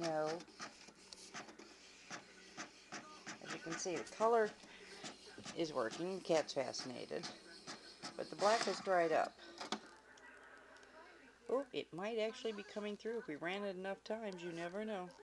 No. As you can see, the color is working. The cat's fascinated. But the black has dried up. Oh, it might actually be coming through if we ran it enough times. You never know.